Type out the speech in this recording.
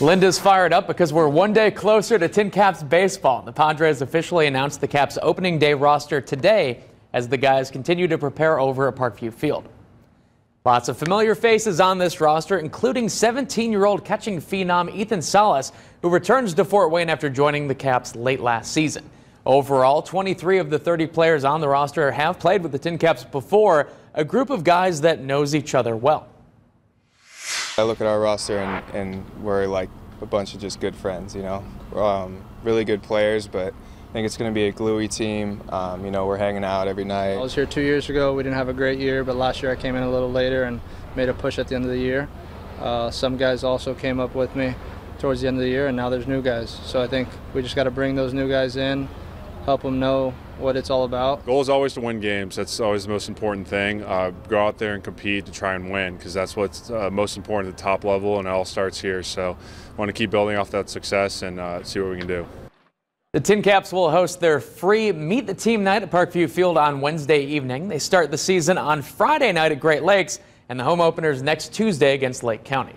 Linda's fired up because we're one day closer to TinCaps baseball. The Padres officially announced the Caps opening day roster today as the guys continue to prepare over at Parkview Field. Lots of familiar faces on this roster, including 17-year-old catching phenom Ethan Salas, who returns to Fort Wayne after joining the Caps late last season. Overall, 23 of the 30 players on the roster have played with the TinCaps before, a group of guys that knows each other well. I look at our roster and, and we're like a bunch of just good friends, you know. Um, really good players, but I think it's going to be a gluey team. Um, you know, we're hanging out every night. I was here two years ago. We didn't have a great year, but last year I came in a little later and made a push at the end of the year. Uh, some guys also came up with me towards the end of the year, and now there's new guys. So I think we just got to bring those new guys in, help them know what it's all about. Goal is always to win games. That's always the most important thing. Uh, go out there and compete to try and win because that's what's uh, most important at the top level, and it all starts here. So, want to keep building off that success and uh, see what we can do. The TinCaps will host their free Meet the Team night at Parkview Field on Wednesday evening. They start the season on Friday night at Great Lakes, and the home opener is next Tuesday against Lake County.